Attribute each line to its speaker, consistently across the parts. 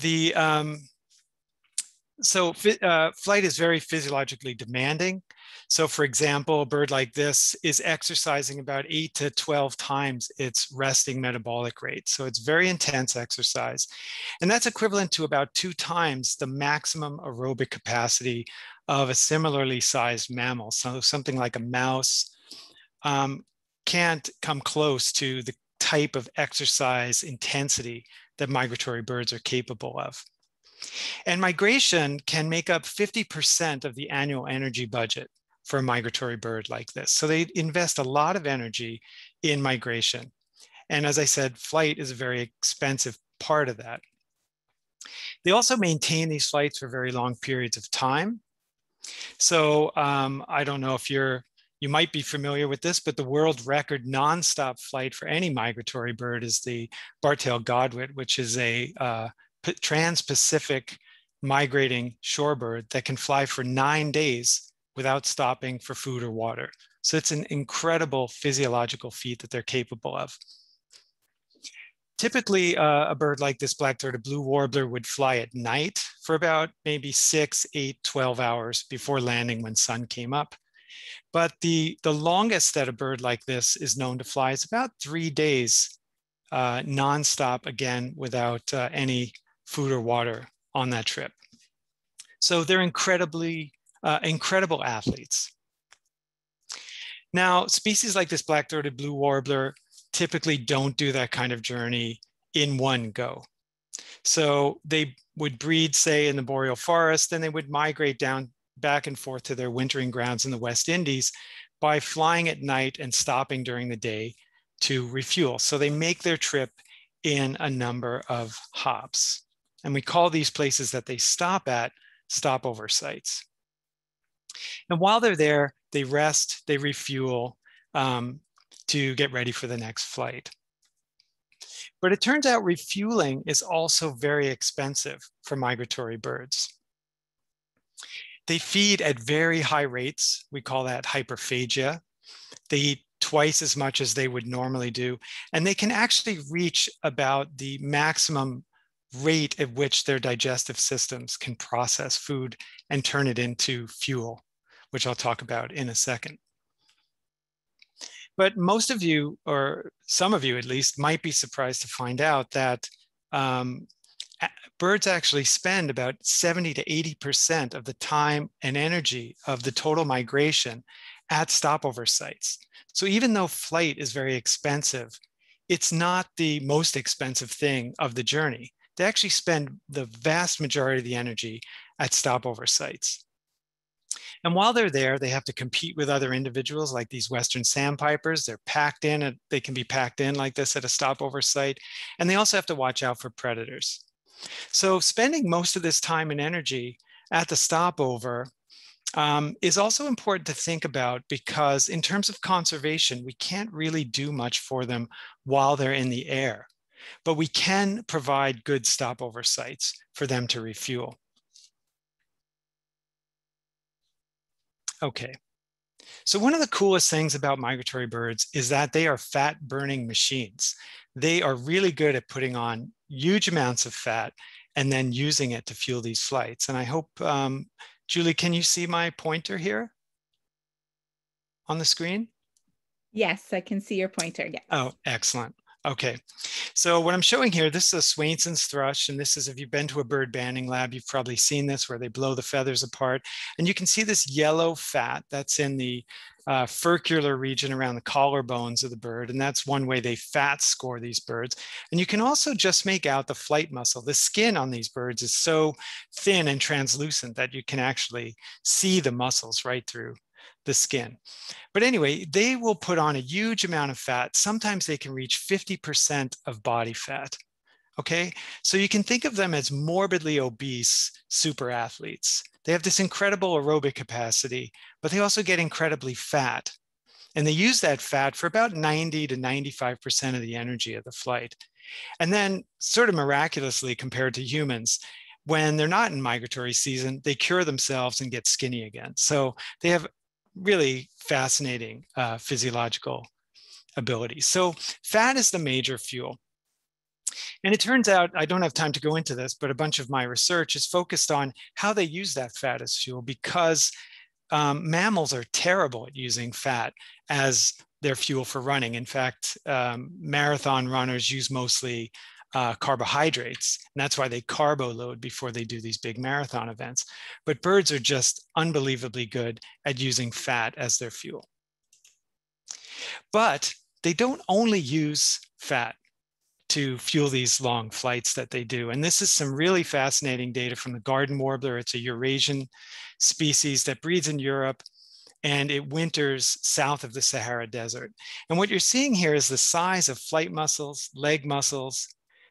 Speaker 1: the um, so uh, flight is very physiologically demanding. So for example, a bird like this is exercising about eight to 12 times its resting metabolic rate. So it's very intense exercise. And that's equivalent to about two times the maximum aerobic capacity of a similarly sized mammal. So something like a mouse um, can't come close to the type of exercise intensity that migratory birds are capable of. And migration can make up 50% of the annual energy budget for a migratory bird like this. So they invest a lot of energy in migration. And as I said, flight is a very expensive part of that. They also maintain these flights for very long periods of time. So um, I don't know if you're, you might be familiar with this, but the world record nonstop flight for any migratory bird is the Bartail Godwit, which is a uh, trans-Pacific migrating shorebird that can fly for nine days without stopping for food or water. So it's an incredible physiological feat that they're capable of. Typically, uh, a bird like this black-throated blue warbler would fly at night for about maybe six, eight, 12 hours before landing when sun came up. But the, the longest that a bird like this is known to fly is about three days uh, nonstop, again, without uh, any food or water on that trip. So they're incredibly, uh, incredible athletes. Now, species like this black-throated blue warbler typically don't do that kind of journey in one go. So they would breed, say, in the boreal forest, then they would migrate down back and forth to their wintering grounds in the West Indies by flying at night and stopping during the day to refuel. So they make their trip in a number of hops. And we call these places that they stop at stopover sites. And while they're there, they rest, they refuel um, to get ready for the next flight. But it turns out refueling is also very expensive for migratory birds. They feed at very high rates. We call that hyperphagia. They eat twice as much as they would normally do. And they can actually reach about the maximum rate at which their digestive systems can process food and turn it into fuel, which I'll talk about in a second. But most of you, or some of you at least, might be surprised to find out that um, birds actually spend about 70 to 80% of the time and energy of the total migration at stopover sites. So even though flight is very expensive, it's not the most expensive thing of the journey they actually spend the vast majority of the energy at stopover sites. And while they're there, they have to compete with other individuals like these Western sandpipers. They're packed in, and they can be packed in like this at a stopover site. And they also have to watch out for predators. So spending most of this time and energy at the stopover um, is also important to think about because in terms of conservation, we can't really do much for them while they're in the air but we can provide good stopover sites for them to refuel. Okay, so one of the coolest things about migratory birds is that they are fat burning machines. They are really good at putting on huge amounts of fat and then using it to fuel these flights. And I hope, um, Julie, can you see my pointer here on the screen?
Speaker 2: Yes, I can see your pointer. Yeah.
Speaker 1: Oh, excellent. Okay, so what I'm showing here, this is a Swainson's thrush, and this is, if you've been to a bird banding lab, you've probably seen this where they blow the feathers apart. And you can see this yellow fat that's in the uh, furcular region around the collarbones of the bird. And that's one way they fat score these birds. And you can also just make out the flight muscle. The skin on these birds is so thin and translucent that you can actually see the muscles right through the skin. But anyway, they will put on a huge amount of fat. Sometimes they can reach 50% of body fat. Okay, so you can think of them as morbidly obese super athletes. They have this incredible aerobic capacity, but they also get incredibly fat. And they use that fat for about 90 to 95% of the energy of the flight. And then, sort of miraculously compared to humans, when they're not in migratory season, they cure themselves and get skinny again. So they have really fascinating uh, physiological abilities. So fat is the major fuel. And it turns out, I don't have time to go into this, but a bunch of my research is focused on how they use that fat as fuel because um, mammals are terrible at using fat as their fuel for running. In fact, um, marathon runners use mostly uh, carbohydrates, and that's why they carbo load before they do these big marathon events. But birds are just unbelievably good at using fat as their fuel. But they don't only use fat to fuel these long flights that they do. And this is some really fascinating data from the garden warbler. It's a Eurasian species that breeds in Europe and it winters south of the Sahara Desert. And what you're seeing here is the size of flight muscles, leg muscles,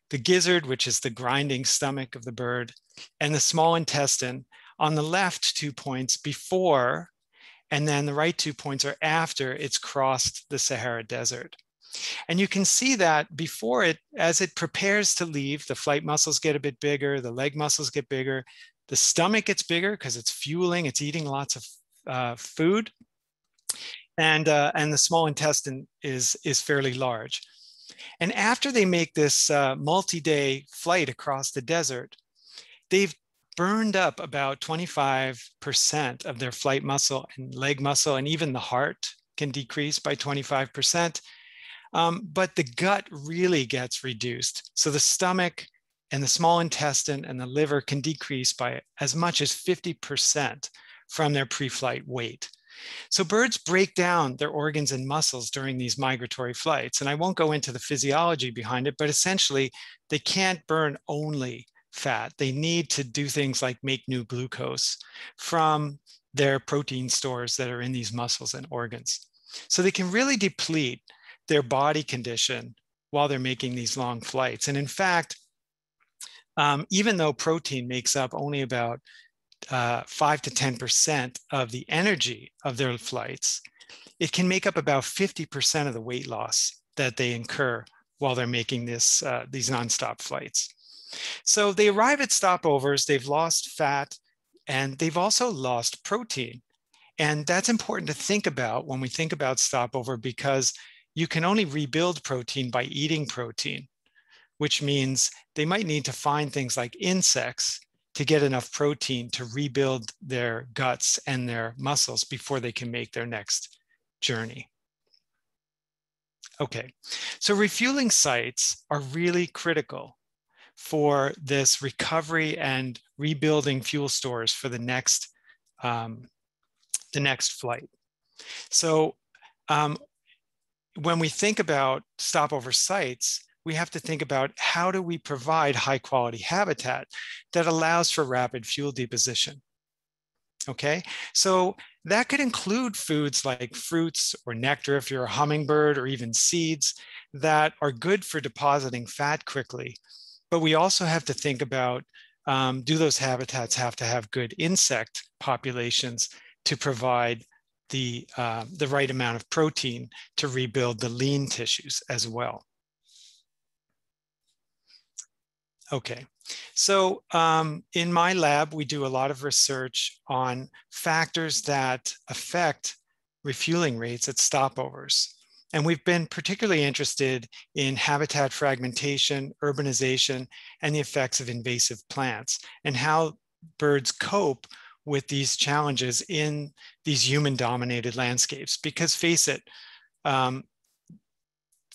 Speaker 1: the gizzard, which is the grinding stomach of the bird, and the small intestine. On the left, two points before, and then the right two points are after it's crossed the Sahara Desert. And you can see that before it, as it prepares to leave, the flight muscles get a bit bigger, the leg muscles get bigger, the stomach gets bigger because it's fueling, it's eating lots of uh, food, and, uh, and the small intestine is, is fairly large. And after they make this uh, multi-day flight across the desert, they've burned up about 25% of their flight muscle and leg muscle, and even the heart can decrease by 25%. Um, but the gut really gets reduced. So the stomach and the small intestine and the liver can decrease by as much as 50% from their pre-flight weight. So birds break down their organs and muscles during these migratory flights. And I won't go into the physiology behind it, but essentially they can't burn only fat. They need to do things like make new glucose from their protein stores that are in these muscles and organs. So they can really deplete their body condition while they're making these long flights. And in fact, um, even though protein makes up only about uh, 5 to 10% of the energy of their flights, it can make up about 50% of the weight loss that they incur while they're making this, uh, these nonstop flights. So they arrive at stopovers, they've lost fat, and they've also lost protein. And that's important to think about when we think about stopover because you can only rebuild protein by eating protein, which means they might need to find things like insects to get enough protein to rebuild their guts and their muscles before they can make their next journey. Okay, so refueling sites are really critical for this recovery and rebuilding fuel stores for the next um, the next flight. So um, when we think about stopover sites, we have to think about how do we provide high quality habitat that allows for rapid fuel deposition. Okay, so that could include foods like fruits or nectar if you're a hummingbird or even seeds that are good for depositing fat quickly. But we also have to think about um, do those habitats have to have good insect populations to provide the, uh, the right amount of protein to rebuild the lean tissues as well. Okay, so um, in my lab, we do a lot of research on factors that affect refueling rates at stopovers. And we've been particularly interested in habitat fragmentation, urbanization, and the effects of invasive plants and how birds cope with these challenges in these human dominated landscapes. Because face it, um,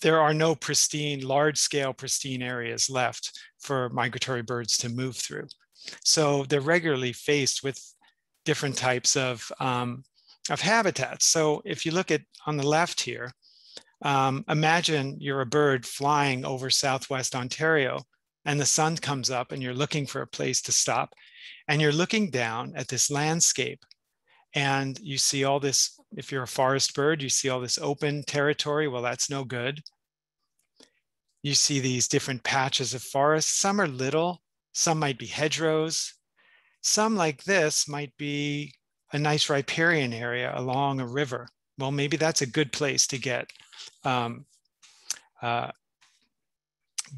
Speaker 1: there are no pristine, large scale pristine areas left for migratory birds to move through. So they're regularly faced with different types of, um, of habitats. So if you look at on the left here, um, imagine you're a bird flying over Southwest Ontario and the sun comes up and you're looking for a place to stop and you're looking down at this landscape and you see all this if you're a forest bird you see all this open territory well that's no good you see these different patches of forest some are little some might be hedgerows some like this might be a nice riparian area along a river well maybe that's a good place to get um, uh,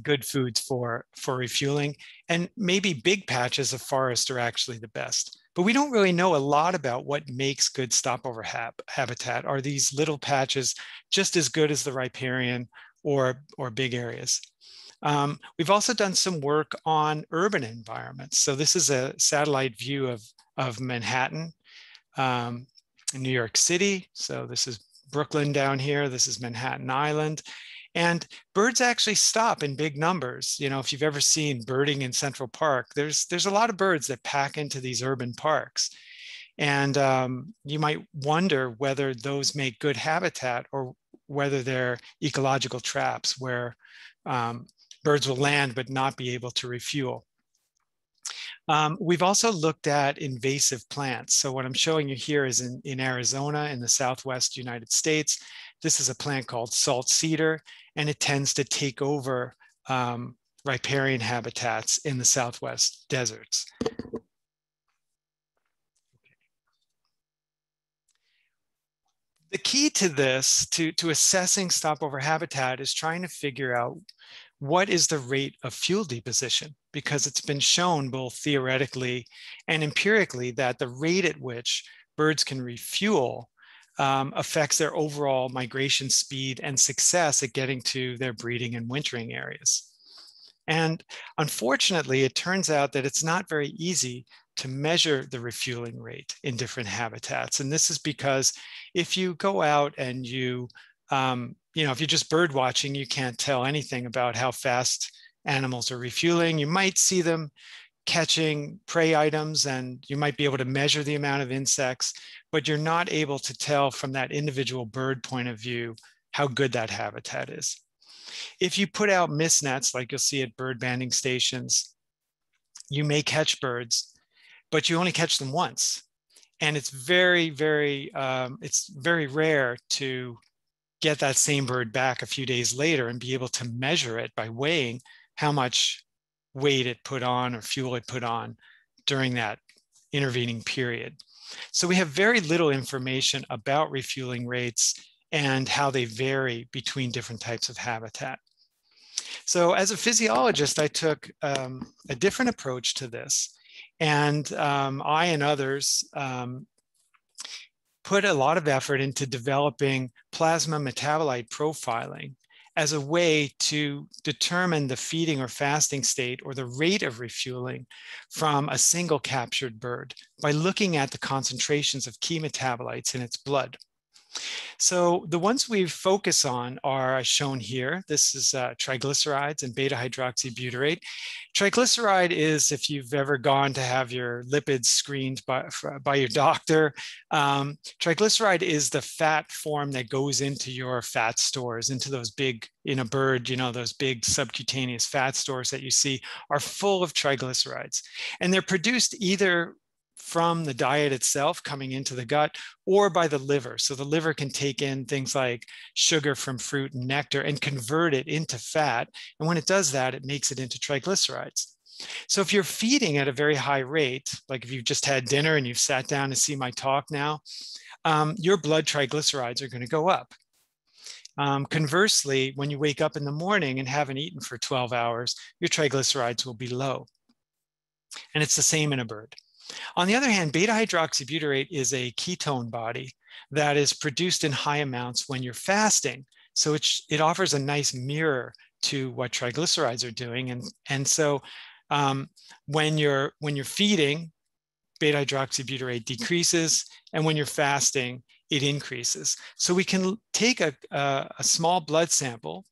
Speaker 1: good foods for, for refueling. And maybe big patches of forest are actually the best. But we don't really know a lot about what makes good stopover hab habitat. Are these little patches just as good as the riparian or, or big areas? Um, we've also done some work on urban environments. So this is a satellite view of, of Manhattan, um, New York City. So this is Brooklyn down here. This is Manhattan Island. And birds actually stop in big numbers. You know, if you've ever seen birding in Central Park, there's there's a lot of birds that pack into these urban parks. And um, you might wonder whether those make good habitat or whether they're ecological traps where um, birds will land but not be able to refuel. Um, we've also looked at invasive plants. So what I'm showing you here is in, in Arizona in the Southwest United States. This is a plant called salt cedar, and it tends to take over um, riparian habitats in the Southwest deserts. The key to this, to, to assessing stopover habitat is trying to figure out what is the rate of fuel deposition? Because it's been shown both theoretically and empirically that the rate at which birds can refuel um, affects their overall migration speed and success at getting to their breeding and wintering areas. And unfortunately, it turns out that it's not very easy to measure the refueling rate in different habitats. And this is because if you go out and you um, you know, if you're just bird watching, you can't tell anything about how fast animals are refueling. You might see them catching prey items and you might be able to measure the amount of insects, but you're not able to tell from that individual bird point of view how good that habitat is. If you put out mist nets, like you'll see at bird banding stations, you may catch birds, but you only catch them once. And it's very, very, um, it's very rare to get that same bird back a few days later and be able to measure it by weighing how much weight it put on or fuel it put on during that intervening period. So we have very little information about refueling rates and how they vary between different types of habitat. So as a physiologist, I took um, a different approach to this. And um, I and others um, put a lot of effort into developing plasma metabolite profiling as a way to determine the feeding or fasting state or the rate of refueling from a single captured bird by looking at the concentrations of key metabolites in its blood. So the ones we focus on are shown here. This is uh, triglycerides and beta hydroxybutyrate. Triglyceride is if you've ever gone to have your lipids screened by, by your doctor. Um, triglyceride is the fat form that goes into your fat stores, into those big, in a bird, you know, those big subcutaneous fat stores that you see are full of triglycerides. And they're produced either from the diet itself coming into the gut or by the liver. So the liver can take in things like sugar from fruit and nectar and convert it into fat. And when it does that, it makes it into triglycerides. So if you're feeding at a very high rate, like if you've just had dinner and you've sat down to see my talk now, um, your blood triglycerides are going to go up. Um, conversely, when you wake up in the morning and haven't eaten for 12 hours, your triglycerides will be low. And it's the same in a bird. On the other hand, beta hydroxybutyrate is a ketone body that is produced in high amounts when you're fasting. So it, it offers a nice mirror to what triglycerides are doing. And, and so um, when, you're, when you're feeding, beta hydroxybutyrate decreases. And when you're fasting, it increases. So we can take a, a, a small blood sample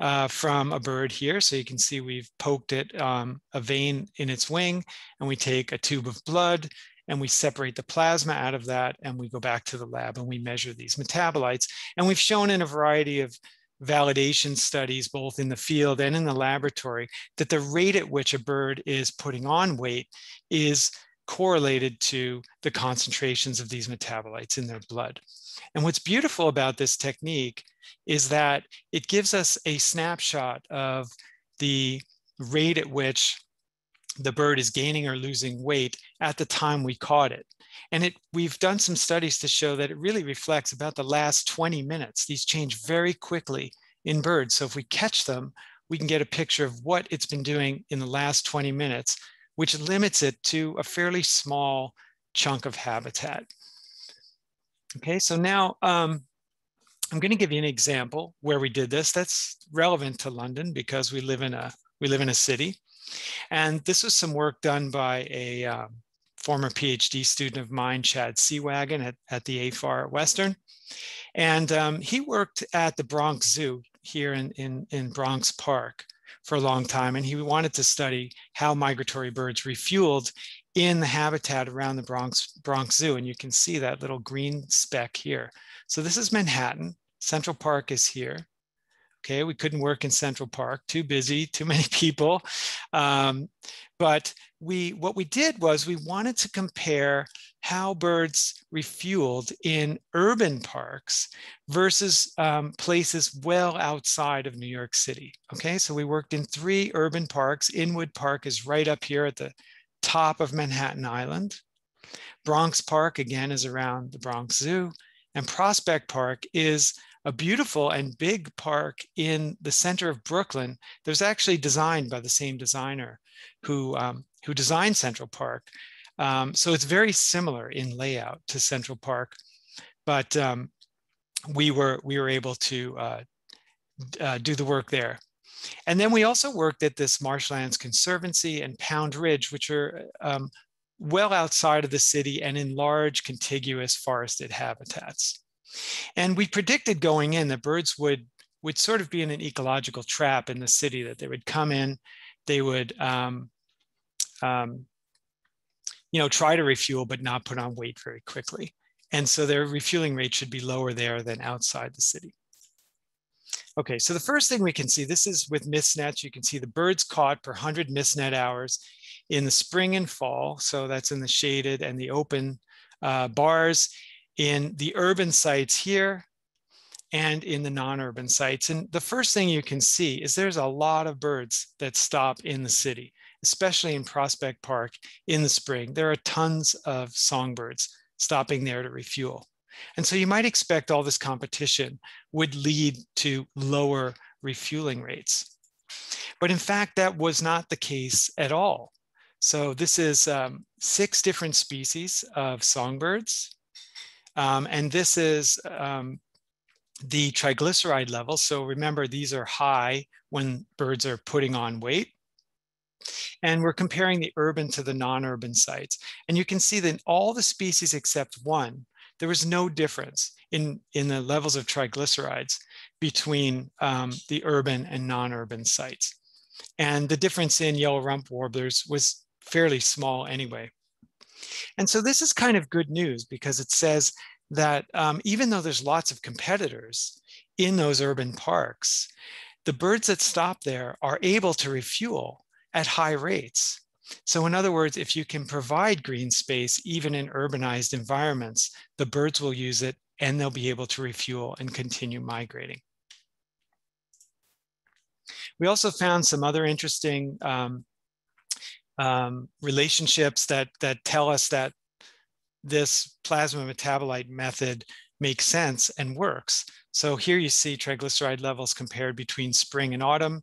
Speaker 1: uh, from a bird here. So you can see we've poked it um, a vein in its wing and we take a tube of blood and we separate the plasma out of that and we go back to the lab and we measure these metabolites. And we've shown in a variety of validation studies, both in the field and in the laboratory, that the rate at which a bird is putting on weight is correlated to the concentrations of these metabolites in their blood. And what's beautiful about this technique is that it gives us a snapshot of the rate at which the bird is gaining or losing weight at the time we caught it. And it, we've done some studies to show that it really reflects about the last 20 minutes. These change very quickly in birds. So if we catch them, we can get a picture of what it's been doing in the last 20 minutes, which limits it to a fairly small chunk of habitat. Okay, so now um, I'm going to give you an example where we did this. That's relevant to London because we live in a we live in a city, and this was some work done by a um, former PhD student of mine, Chad Seewagen at, at the AFAR at Western. And um, he worked at the Bronx Zoo here in, in, in Bronx Park for a long time. And he wanted to study how migratory birds refueled in the habitat around the Bronx, Bronx Zoo. And you can see that little green speck here. So this is Manhattan. Central Park is here. Okay, we couldn't work in Central Park, too busy, too many people. Um, but we, what we did was we wanted to compare how birds refueled in urban parks versus um, places well outside of New York City. Okay, so we worked in three urban parks. Inwood Park is right up here at the top of Manhattan Island. Bronx Park, again, is around the Bronx Zoo. And Prospect Park is a beautiful and big park in the center of Brooklyn that was actually designed by the same designer who, um, who designed Central Park. Um, so it's very similar in layout to Central Park, but um, we were we were able to uh, uh, do the work there. And then we also worked at this Marshlands Conservancy and Pound Ridge, which are um, well outside of the city and in large contiguous forested habitats. And we predicted going in that birds would would sort of be in an ecological trap in the city, that they would come in, they would um, um, you know, try to refuel but not put on weight very quickly. And so their refueling rate should be lower there than outside the city. Okay, so the first thing we can see, this is with mist nets. You can see the birds caught per 100 mist net hours in the spring and fall. So that's in the shaded and the open uh, bars in the urban sites here and in the non-urban sites. And the first thing you can see is there's a lot of birds that stop in the city especially in Prospect Park in the spring. There are tons of songbirds stopping there to refuel. And so you might expect all this competition would lead to lower refueling rates. But in fact, that was not the case at all. So this is um, six different species of songbirds. Um, and this is um, the triglyceride level. So remember, these are high when birds are putting on weight. And we're comparing the urban to the non-urban sites. And you can see that in all the species except one, there was no difference in, in the levels of triglycerides between um, the urban and non-urban sites. And the difference in yellow rump warblers was fairly small anyway. And so this is kind of good news because it says that um, even though there's lots of competitors in those urban parks, the birds that stop there are able to refuel at high rates. So in other words, if you can provide green space, even in urbanized environments, the birds will use it and they'll be able to refuel and continue migrating. We also found some other interesting um, um, relationships that, that tell us that this plasma metabolite method makes sense and works. So here you see triglyceride levels compared between spring and autumn.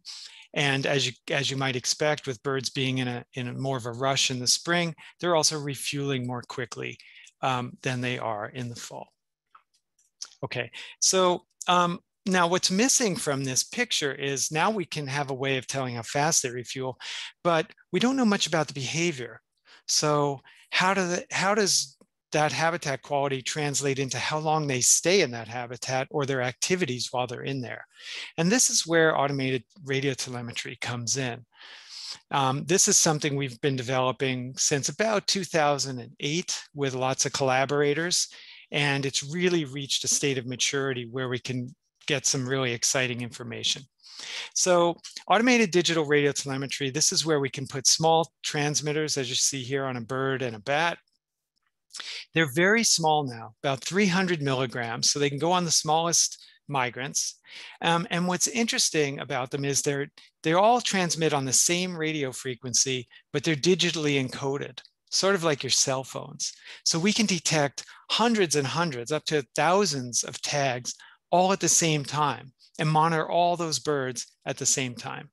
Speaker 1: And as you, as you might expect with birds being in a, in a more of a rush in the spring, they're also refueling more quickly um, than they are in the fall. Okay, so um, now what's missing from this picture is now we can have a way of telling how fast they refuel, but we don't know much about the behavior. So how, do the, how does that habitat quality translate into how long they stay in that habitat or their activities while they're in there. And this is where automated radio telemetry comes in. Um, this is something we've been developing since about 2008 with lots of collaborators. And it's really reached a state of maturity where we can get some really exciting information. So automated digital radio telemetry, this is where we can put small transmitters, as you see here on a bird and a bat, they're very small now, about 300 milligrams, so they can go on the smallest migrants. Um, and what's interesting about them is they're, they all transmit on the same radio frequency, but they're digitally encoded, sort of like your cell phones. So we can detect hundreds and hundreds, up to thousands of tags all at the same time and monitor all those birds at the same time.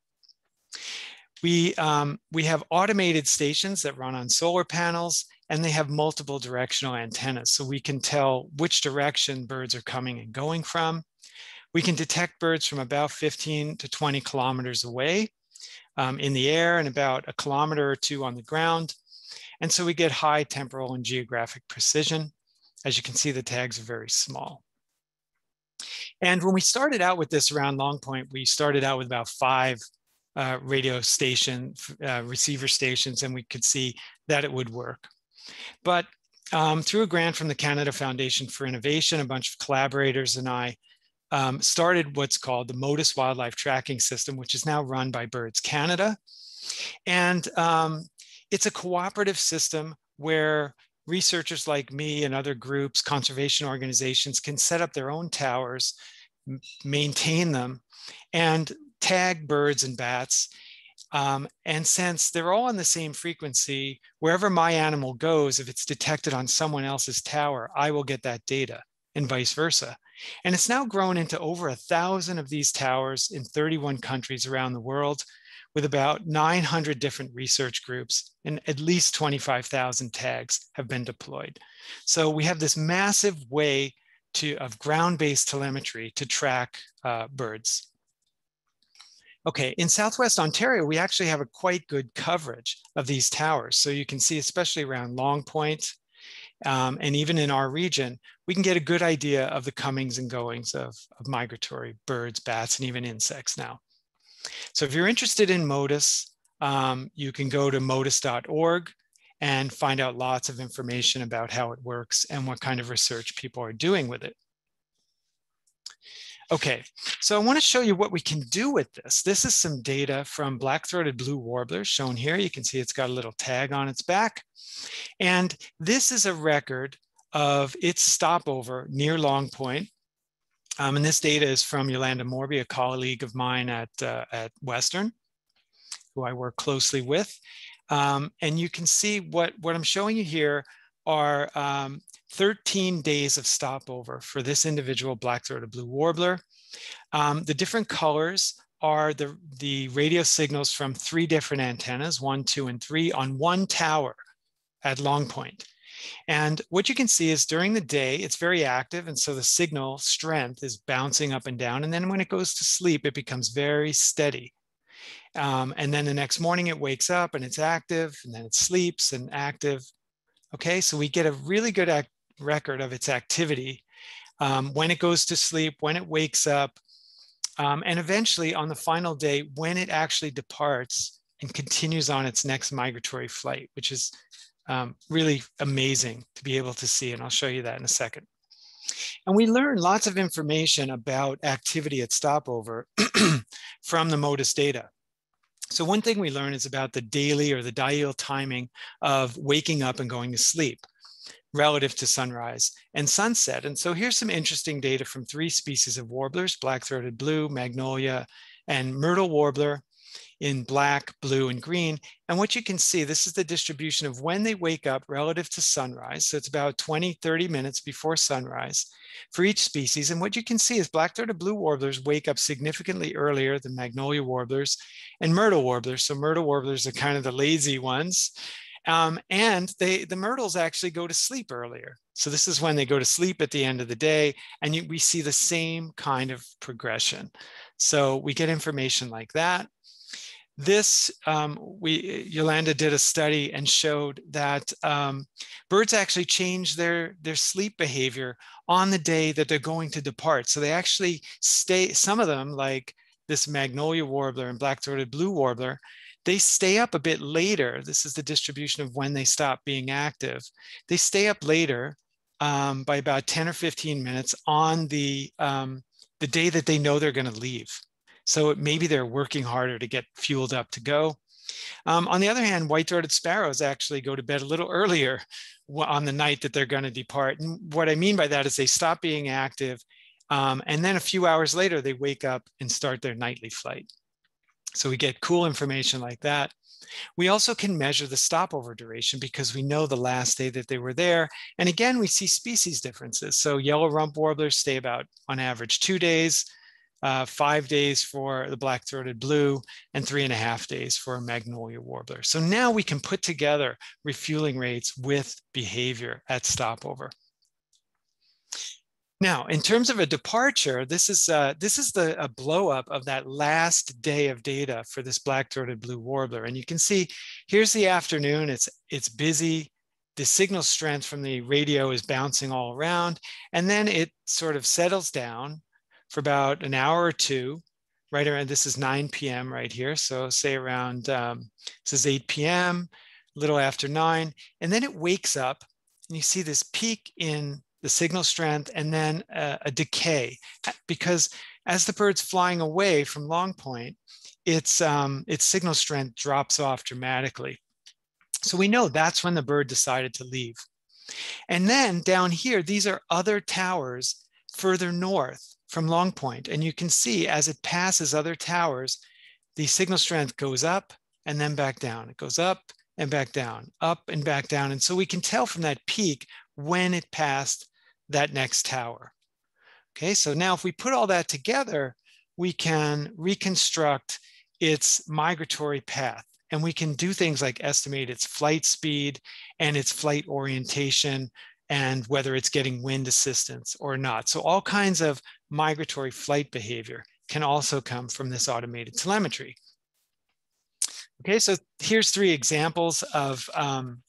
Speaker 1: We, um, we have automated stations that run on solar panels and they have multiple directional antennas. So we can tell which direction birds are coming and going from. We can detect birds from about 15 to 20 kilometers away um, in the air and about a kilometer or two on the ground. And so we get high temporal and geographic precision. As you can see, the tags are very small. And when we started out with this around Long Point, we started out with about five uh, radio station, uh, receiver stations, and we could see that it would work. But um, through a grant from the Canada Foundation for Innovation, a bunch of collaborators and I um, started what's called the Motus Wildlife Tracking System, which is now run by Birds Canada. And um, it's a cooperative system where researchers like me and other groups, conservation organizations can set up their own towers, maintain them, and tag birds and bats. Um, and since they're all on the same frequency, wherever my animal goes, if it's detected on someone else's tower, I will get that data and vice versa. And it's now grown into over a thousand of these towers in 31 countries around the world with about 900 different research groups and at least 25,000 tags have been deployed. So we have this massive way to, of ground-based telemetry to track uh, birds. Okay, in Southwest Ontario, we actually have a quite good coverage of these towers. So you can see, especially around Long Point, um, and even in our region, we can get a good idea of the comings and goings of, of migratory birds, bats, and even insects now. So if you're interested in Motus, um, you can go to motus.org and find out lots of information about how it works and what kind of research people are doing with it. Okay, so I want to show you what we can do with this. This is some data from black-throated blue warblers shown here. You can see it's got a little tag on its back. And this is a record of its stopover near Long Point. Um, and this data is from Yolanda Morbey, a colleague of mine at, uh, at Western, who I work closely with. Um, and you can see what, what I'm showing you here are um, 13 days of stopover for this individual black-throated blue warbler. Um, the different colors are the, the radio signals from three different antennas, one, two, and three on one tower at Long Point. And what you can see is during the day, it's very active. And so the signal strength is bouncing up and down. And then when it goes to sleep, it becomes very steady. Um, and then the next morning it wakes up and it's active and then it sleeps and active. Okay, so we get a really good record of its activity, um, when it goes to sleep, when it wakes up, um, and eventually on the final day, when it actually departs and continues on its next migratory flight, which is um, really amazing to be able to see. And I'll show you that in a second. And we learn lots of information about activity at stopover from the Motus data. So one thing we learn is about the daily or the diel timing of waking up and going to sleep relative to sunrise and sunset. And so here's some interesting data from three species of warblers, black-throated blue, magnolia, and myrtle warbler in black, blue, and green. And what you can see, this is the distribution of when they wake up relative to sunrise. So it's about 20, 30 minutes before sunrise for each species. And what you can see is black-throated blue warblers wake up significantly earlier than magnolia warblers and myrtle warblers. So myrtle warblers are kind of the lazy ones. Um, and they, the myrtles actually go to sleep earlier. So this is when they go to sleep at the end of the day, and you, we see the same kind of progression. So we get information like that. This, um, we, Yolanda did a study and showed that um, birds actually change their, their sleep behavior on the day that they're going to depart. So they actually stay, some of them like this magnolia warbler and black-throated blue warbler, they stay up a bit later. This is the distribution of when they stop being active. They stay up later um, by about 10 or 15 minutes on the, um, the day that they know they're going to leave. So maybe they're working harder to get fueled up to go. Um, on the other hand, white-throated sparrows actually go to bed a little earlier on the night that they're going to depart. And what I mean by that is they stop being active, um, and then a few hours later, they wake up and start their nightly flight. So we get cool information like that. We also can measure the stopover duration because we know the last day that they were there. And again, we see species differences. So yellow rump warblers stay about on average two days, uh, five days for the black-throated blue, and three and a half days for a magnolia warbler. So now we can put together refueling rates with behavior at stopover. Now, in terms of a departure, this is uh, this is the a blow up of that last day of data for this black-throated blue warbler, and you can see here's the afternoon. It's it's busy. The signal strength from the radio is bouncing all around, and then it sort of settles down for about an hour or two. Right around this is 9 p.m. right here, so say around um, this is 8 p.m. A little after nine, and then it wakes up, and you see this peak in the signal strength, and then a, a decay. Because as the bird's flying away from long point, its, um, its signal strength drops off dramatically. So we know that's when the bird decided to leave. And then down here, these are other towers further north from Long Point. And you can see as it passes other towers, the signal strength goes up and then back down. It goes up and back down, up and back down. And so we can tell from that peak when it passed that next tower. Okay, so now if we put all that together, we can reconstruct its migratory path. And we can do things like estimate its flight speed and its flight orientation and whether it's getting wind assistance or not. So all kinds of migratory flight behavior can also come from this automated telemetry. Okay, so here's three examples of um,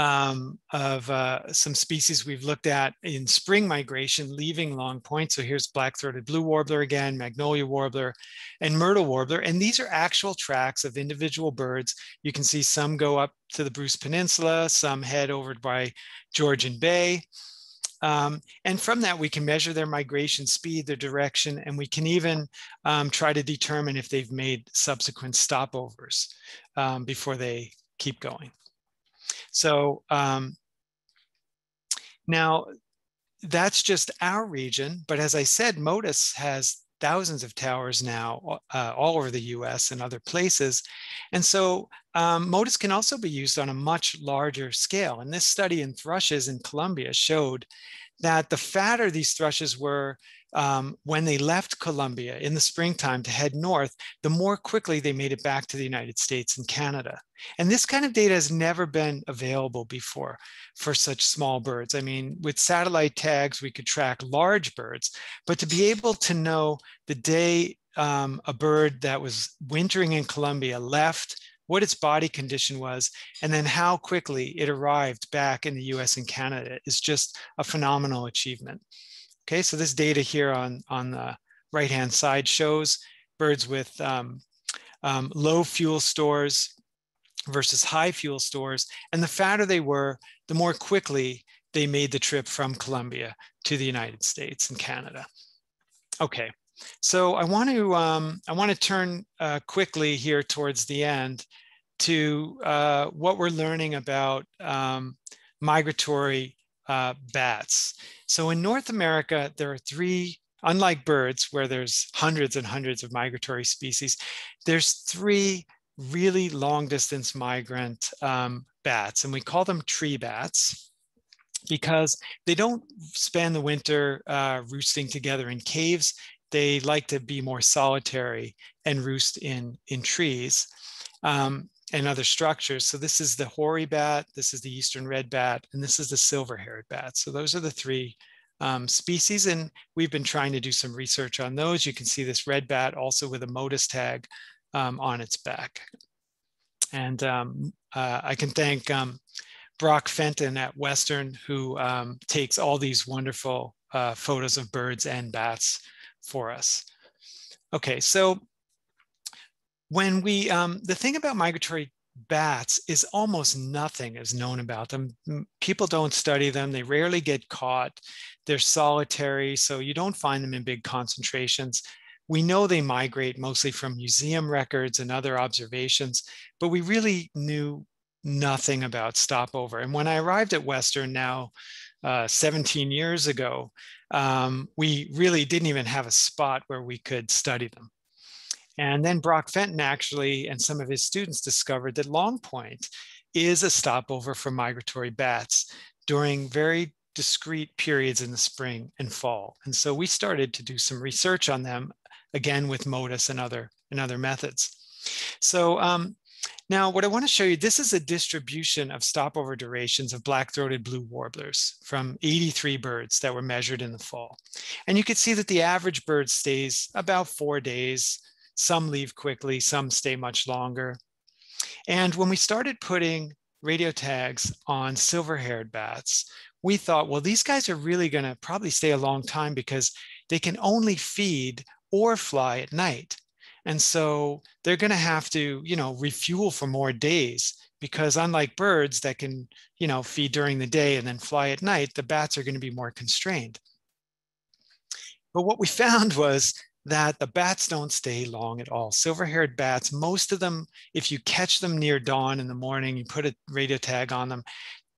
Speaker 1: um, of uh, some species we've looked at in spring migration, leaving Long Point. So here's black-throated blue warbler again, magnolia warbler, and myrtle warbler. And these are actual tracks of individual birds. You can see some go up to the Bruce Peninsula, some head over by Georgian Bay. Um, and from that, we can measure their migration speed, their direction, and we can even um, try to determine if they've made subsequent stopovers um, before they keep going. So um, now that's just our region, but as I said, Motus has thousands of towers now uh, all over the US and other places. And so um, Motus can also be used on a much larger scale. And this study in thrushes in Colombia showed that the fatter these thrushes were um, when they left Colombia in the springtime to head north, the more quickly they made it back to the United States and Canada. And this kind of data has never been available before for such small birds. I mean, with satellite tags, we could track large birds, but to be able to know the day um, a bird that was wintering in Colombia left, what its body condition was, and then how quickly it arrived back in the US and Canada is just a phenomenal achievement. Okay, so this data here on, on the right-hand side shows birds with um, um, low fuel stores versus high fuel stores. And the fatter they were, the more quickly they made the trip from Colombia to the United States and Canada. Okay, so I want to um, I want to turn uh, quickly here towards the end to uh, what we're learning about um, migratory uh, bats. So in North America, there are three, unlike birds where there's hundreds and hundreds of migratory species, there's three really long distance migrant um, bats, and we call them tree bats because they don't spend the winter uh, roosting together in caves. They like to be more solitary and roost in, in trees. Um, and other structures. So this is the hoary bat, this is the eastern red bat, and this is the silver-haired bat. So those are the three um, species, and we've been trying to do some research on those. You can see this red bat also with a Motus tag um, on its back. And um, uh, I can thank um, Brock Fenton at Western, who um, takes all these wonderful uh, photos of birds and bats for us. Okay, so when we, um, the thing about migratory bats is almost nothing is known about them. People don't study them. They rarely get caught. They're solitary, so you don't find them in big concentrations. We know they migrate mostly from museum records and other observations, but we really knew nothing about stopover. And when I arrived at Western now, uh, 17 years ago, um, we really didn't even have a spot where we could study them. And then Brock Fenton actually and some of his students discovered that Long Point is a stopover for migratory bats during very discrete periods in the spring and fall. And so we started to do some research on them, again with Motus and other, and other methods. So um, Now, what I want to show you, this is a distribution of stopover durations of black-throated blue warblers from 83 birds that were measured in the fall. And you can see that the average bird stays about four days. Some leave quickly, some stay much longer. And when we started putting radio tags on silver-haired bats, we thought, well, these guys are really going to probably stay a long time because they can only feed or fly at night. And so they're going to have to, you know, refuel for more days because unlike birds that can, you know, feed during the day and then fly at night, the bats are going to be more constrained. But what we found was that the bats don't stay long at all. Silver-haired bats, most of them, if you catch them near dawn in the morning, you put a radio tag on them,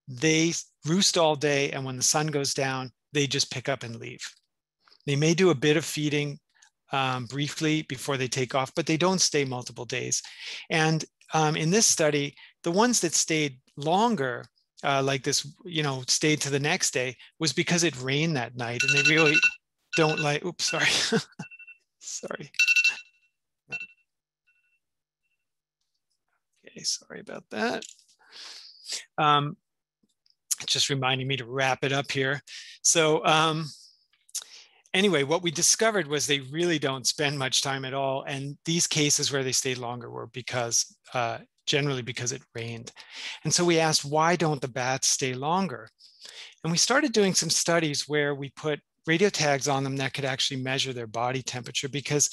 Speaker 1: they roost all day. And when the sun goes down, they just pick up and leave. They may do a bit of feeding um, briefly before they take off, but they don't stay multiple days. And um, in this study, the ones that stayed longer, uh, like this, you know, stayed to the next day, was because it rained that night, and they really don't like. Oops, sorry, sorry. Okay, sorry about that. Um, just reminding me to wrap it up here. So um, anyway, what we discovered was they really don't spend much time at all. And these cases where they stayed longer were because uh, generally because it rained. And so we asked, why don't the bats stay longer? And we started doing some studies where we put radio tags on them that could actually measure their body temperature because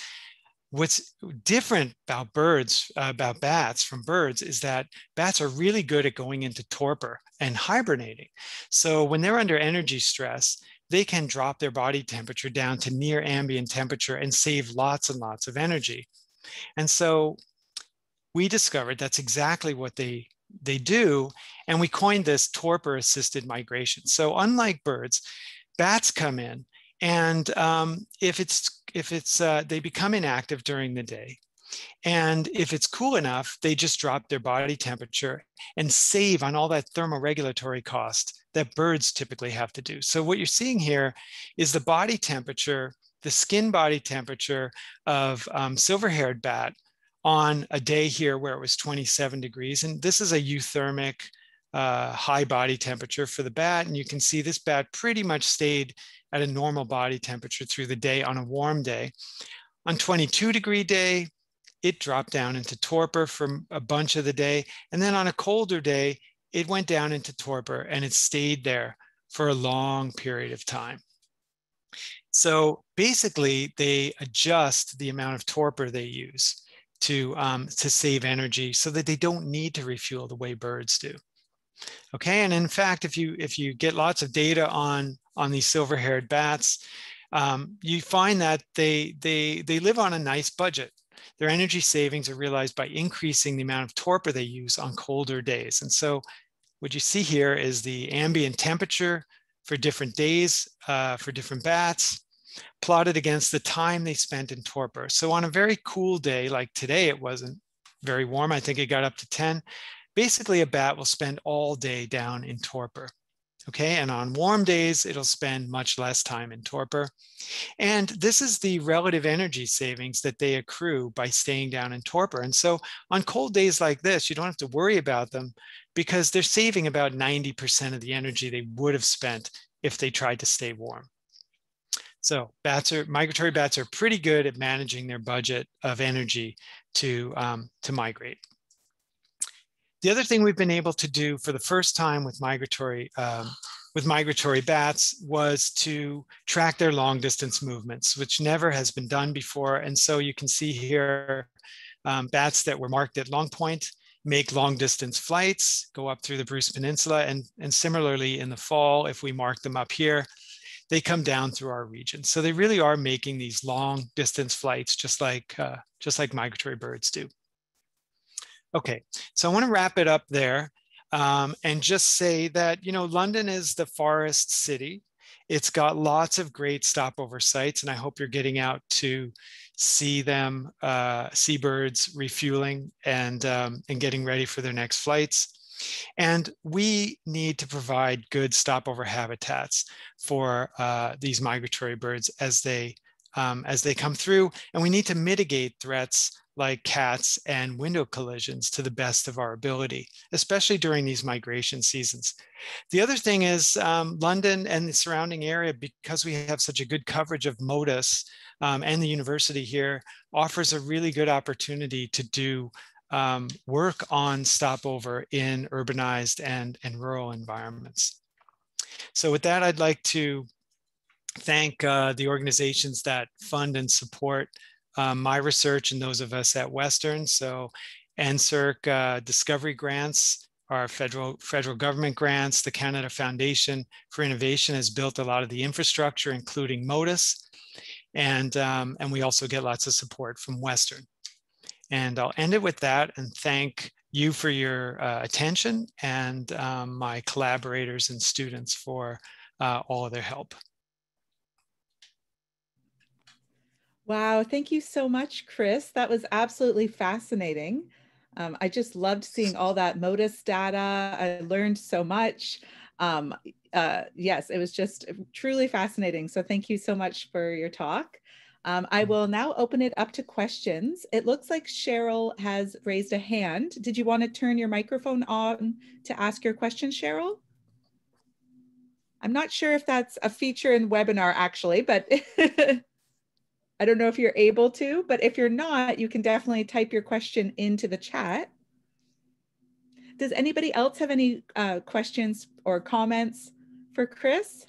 Speaker 1: what's different about birds, uh, about bats from birds, is that bats are really good at going into torpor and hibernating. So when they're under energy stress, they can drop their body temperature down to near ambient temperature and save lots and lots of energy. And so we discovered that's exactly what they, they do. And we coined this torpor assisted migration. So unlike birds, bats come in and um, if it's, if it's, uh, they become inactive during the day. And if it's cool enough, they just drop their body temperature and save on all that thermoregulatory cost that birds typically have to do. So what you're seeing here is the body temperature, the skin body temperature of um, silver-haired bat on a day here where it was 27 degrees. And this is a euthermic uh, high body temperature for the bat. And you can see this bat pretty much stayed at a normal body temperature through the day on a warm day. On 22 degree day, it dropped down into torpor for a bunch of the day. And then on a colder day, it went down into torpor and it stayed there for a long period of time. So basically, they adjust the amount of torpor they use to, um, to save energy so that they don't need to refuel the way birds do. Okay, and in fact, if you if you get lots of data on on these silver-haired bats, um, you find that they they they live on a nice budget. Their energy savings are realized by increasing the amount of torpor they use on colder days. And so what you see here is the ambient temperature for different days uh, for different bats plotted against the time they spent in torpor. So on a very cool day, like today, it wasn't very warm. I think it got up to 10. Basically, a bat will spend all day down in torpor. Okay, and on warm days, it'll spend much less time in torpor. And this is the relative energy savings that they accrue by staying down in torpor. And so on cold days like this, you don't have to worry about them because they're saving about 90% of the energy they would have spent if they tried to stay warm. So bats are, migratory bats are pretty good at managing their budget of energy to, um, to migrate. The other thing we've been able to do for the first time with migratory um, with migratory bats was to track their long distance movements, which never has been done before. And so you can see here um, bats that were marked at Long Point make long distance flights, go up through the Bruce Peninsula. And, and similarly in the fall, if we mark them up here, they come down through our region. So they really are making these long distance flights, just like, uh, just like migratory birds do. Okay, so I want to wrap it up there um, and just say that, you know, London is the forest city. It's got lots of great stopover sites, and I hope you're getting out to see them, uh, refueling and, um, and getting ready for their next flights. And we need to provide good stopover habitats for uh, these migratory birds as they, um, as they come through. And we need to mitigate threats like cats and window collisions to the best of our ability, especially during these migration seasons. The other thing is um, London and the surrounding area, because we have such a good coverage of Motus um, and the university here, offers a really good opportunity to do um, work on stopover in urbanized and, and rural environments. So with that, I'd like to thank uh, the organizations that fund and support um, my research and those of us at Western. So NSERC uh, Discovery Grants our federal, federal government grants. The Canada Foundation for Innovation has built a lot of the infrastructure, including Motus. And, um, and we also get lots of support from Western. And I'll end it with that and thank you for your uh, attention and um, my collaborators and students for uh, all of their help.
Speaker 2: Wow, thank you so much, Chris. That was absolutely fascinating. Um, I just loved seeing all that Motus data. I learned so much. Um, uh, yes, it was just truly fascinating. So thank you so much for your talk. Um, I will now open it up to questions. It looks like Cheryl has raised a hand. Did you want to turn your microphone on to ask your question, Cheryl? I'm not sure if that's a feature in webinar actually, but I don't know if you're able to, but if you're not, you can definitely type your question into the chat. Does anybody else have any uh, questions or comments for Chris?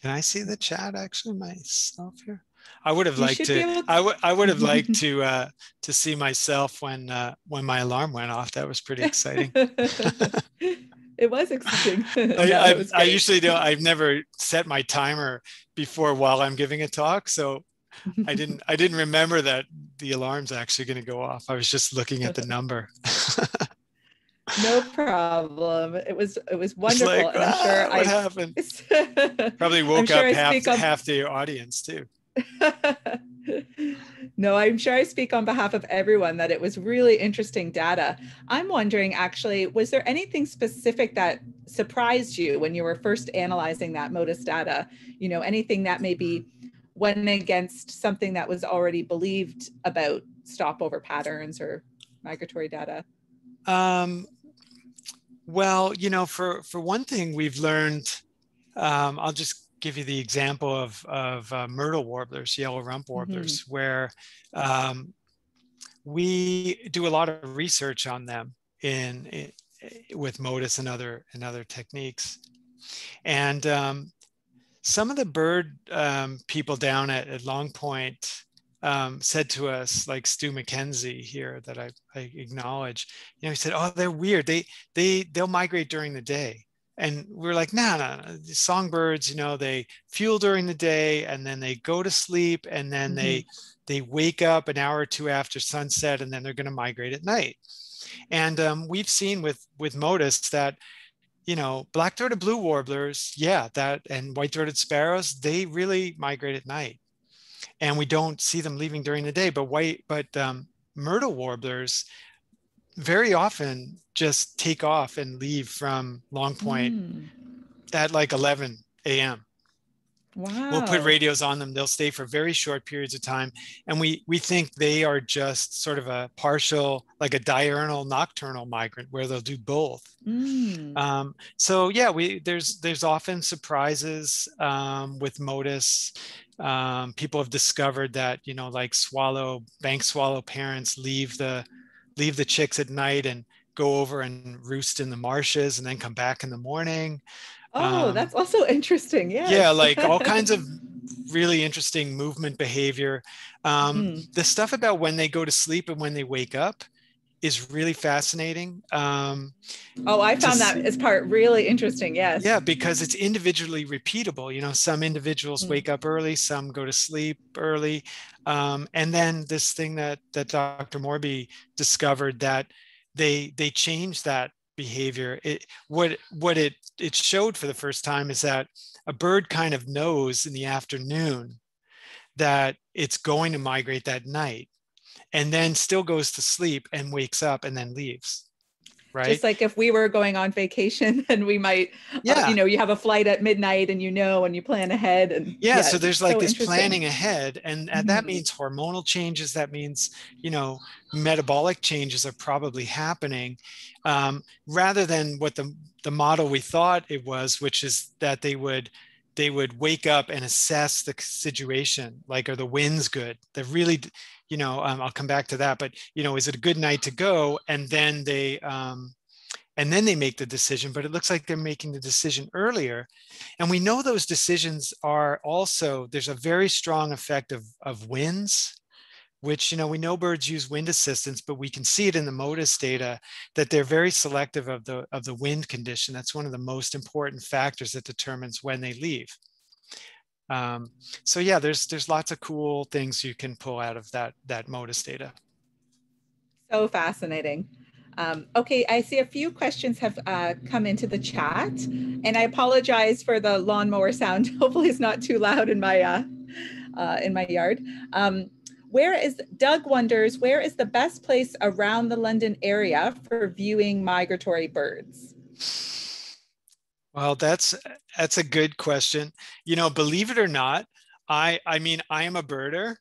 Speaker 1: Can I see the chat actually myself here? I would have you liked to, to. I would. I would have liked to uh, to see myself when uh, when my alarm went off. That was pretty exciting.
Speaker 2: it was exciting.
Speaker 1: I, no, I, I, usually don't. I've never set my timer before while I'm giving a talk, so I didn't. I didn't remember that the alarm's actually going to go off. I was just looking at the number.
Speaker 2: no problem. It was it was wonderful. Like, I'm ah, sure
Speaker 1: what I happened. Probably woke sure up half on... half the audience too.
Speaker 2: no, I'm sure I speak on behalf of everyone that it was really interesting data. I'm wondering actually, was there anything specific that surprised you when you were first analyzing that Motus data? You know, anything that maybe went against something that was already believed about stopover patterns or migratory data?
Speaker 1: Um, well, you know, for for one thing, we've learned. Um, I'll just give you the example of, of uh, myrtle warblers, yellow rump mm-hmm. warblers, mm-hmm. where um, we do a lot of research on them in, in with Motus and other and other techniques. And um, some of the bird um, people down at, at Long Point um, said to us, like Stu Mackenzie here, that I, I acknowledge, you know, he said, "Oh, they're weird. They they they'll migrate during the day." and we are like, no, no, no. songbirds, you know, they fuel during the day and then they go to sleep and then mm-hmm. they they wake up an hour or two after sunset and then they're going to migrate at night. And um, we've seen with with Motus that, you know, black-throated blue warblers, yeah, that and white-throated sparrows, they really migrate at night, and we don't see them leaving during the day. But white, but um, myrtle warblers, very often just take off and leave from Long Point mm. at like 11 a.m.
Speaker 2: Wow.
Speaker 1: We'll put radios on them. They'll stay for very short periods of time. And we, we think they are just sort of a partial, like a diurnal nocturnal migrant where they'll do both. Mm. Um, so yeah, we, there's, there's often surprises um, with Motus. Um, people have discovered that, you know, like swallow, bank swallow parents leave the, leave the chicks at night and go over and roost in the marshes and then come back in the morning.
Speaker 2: Oh, um, that's also interesting. Yeah.
Speaker 1: Yeah, like all kinds of really interesting movement behavior. Um, mm. The stuff about when they go to sleep and when they wake up is really fascinating. Um,
Speaker 2: oh, I found that as part really interesting. Yes.
Speaker 1: Yeah, because it's individually repeatable. You know, some individuals mm. wake up early, some go to sleep early, um, and then this thing that that Dr. Morbey discovered that they they changed that behavior. It what what it it showed for the first time is that a bird kind of knows in the afternoon that it's going to migrate that night and then still goes to sleep and wakes up and then leaves. Right?
Speaker 2: Just like if we were going on vacation and we might
Speaker 1: yeah.
Speaker 2: uh, you know you have a flight at midnight and you know and you plan ahead and
Speaker 1: yeah, yeah so there's like
Speaker 2: so
Speaker 1: this planning ahead and, and that
Speaker 2: Mhm.
Speaker 1: means hormonal changes that means you know metabolic changes are probably happening um, rather than what the the model we thought it was which is that they would they would wake up and assess the situation like are the winds good? They're really you know um, i'll come back to that but you know is it a good night to go? And then they um, and then they make the decision but it looks like they're making the decision earlier. And we know those decisions are also there's a very strong effect of, of winds which you know we know birds use wind assistance but we can see it in the Motus data that they're very selective of the of the wind condition that's one of the most important factors that determines when they leave um, so yeah there's there's lots of cool things you can pull out of that that Motus data
Speaker 2: so fascinating um, okay, I see a few questions have uh, come into the chat, and I apologize for the lawnmower sound. Hopefully, it's not too loud in my uh, uh, in my yard. Um, where is Doug wonders where is the best place around the London area for viewing migratory birds?
Speaker 1: Well, that's that's a good question. You know, believe it or not, I I mean I am a birder,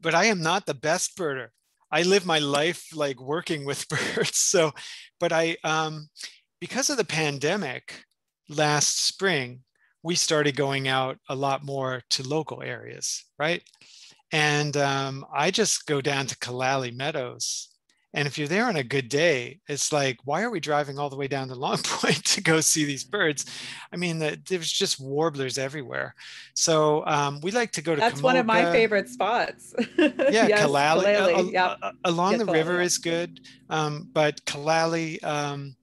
Speaker 1: but I am not the best birder. I live my life like working with birds. So, but I um because of the pandemic last spring, we started going out a lot more to local areas, right? And um, I just go down to Killally Meadows and if you're there on a good day, it's like, why are we driving all the way down to Long Point to go see these birds? I mean, the, there's just warblers everywhere. So um, we like to go to.
Speaker 2: That's
Speaker 1: Komoka.
Speaker 2: one of my favorite spots.
Speaker 1: Yeah,
Speaker 2: yes,
Speaker 1: Killally,
Speaker 2: Killally,
Speaker 1: uh,
Speaker 2: yep.
Speaker 1: uh, along
Speaker 2: Yeah,
Speaker 1: the
Speaker 2: Killally,
Speaker 1: river is good, um, but Killally, um,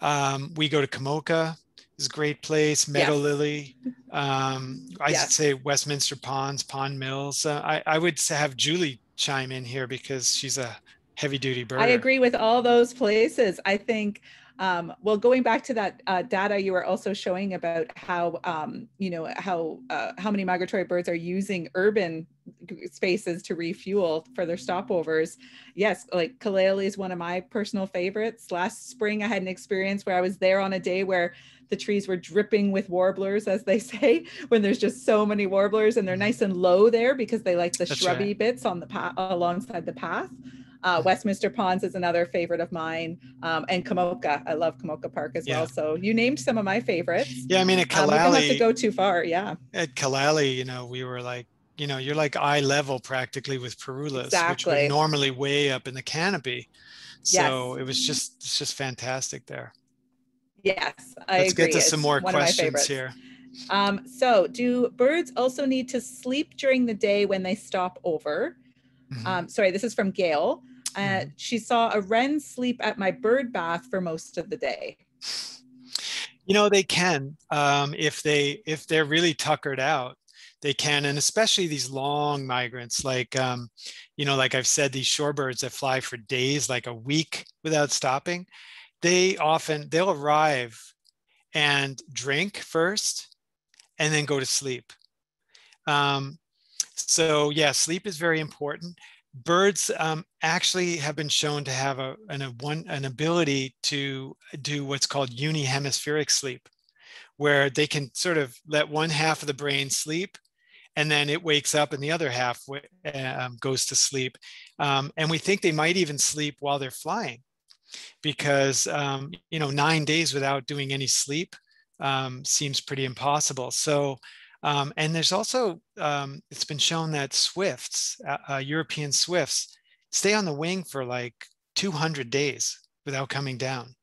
Speaker 1: um, we go to Komoka. Is a great place. Meadow
Speaker 2: Yes.
Speaker 1: Lily. Um, I
Speaker 2: Yes.
Speaker 1: should say Westminster Ponds, Pond Mills. Uh, I, I would have Julie chime in here because she's a heavy duty bird.
Speaker 2: I agree with all those places. I think, um, well, going back to that uh, data you were also showing about how, um, you know, how uh, how many migratory birds are using urban spaces to refuel for their stopovers. Yes, like Killally is one of my personal favorites. Last spring, I had an experience where I was there on a day where the trees were dripping with warblers, as they say, when there's just so many warblers and they're nice and low there because they like the
Speaker 1: That's
Speaker 2: shrubby
Speaker 1: right.
Speaker 2: bits on the path alongside the path. Uh, Westminster Ponds is another favorite of mine, um, and Komoka. I love Komoka Park as
Speaker 1: Yeah.
Speaker 2: well. So you named some of my favorites.
Speaker 1: Yeah, I mean at
Speaker 2: Um, we don't have to go too far. Yeah,
Speaker 1: at Killally, you know, we were like, you know, you're like eye level practically with Parulas, which are normally way up in the canopy. So
Speaker 2: Yes.
Speaker 1: it was just it's just fantastic there.
Speaker 2: Yes, I
Speaker 1: Let's
Speaker 2: agree.
Speaker 1: get to
Speaker 2: It's
Speaker 1: some more
Speaker 2: one of my
Speaker 1: questions here.
Speaker 2: Um, so, do birds also need to sleep during the day when they stop over?
Speaker 1: Mhm.
Speaker 2: Um, sorry, this is from Gail. Uh,
Speaker 1: Mhm.
Speaker 2: She saw a wren sleep at my bird bath for most of the day.
Speaker 1: you know they can um, if they if they're really tuckered out they can and especially these long migrants like um, you know like i've said these shorebirds that fly for days like a week without stopping they often they'll arrive and drink first and then go to sleep. Um, so yeah sleep is very important. Birds um, actually have been shown to have a, an, a one, an ability to do what's called unihemispheric sleep, where they can sort of let one half of the brain sleep and then it wakes up and the other half wa- um, goes to sleep. Um, and we think they might even sleep while they're flying because, um, you know, nine days without doing any sleep um, seems pretty impossible. So, um, and there's also, um, it's been shown that swifts, uh, uh, European swifts, stay on the wing for like 200 days without coming down.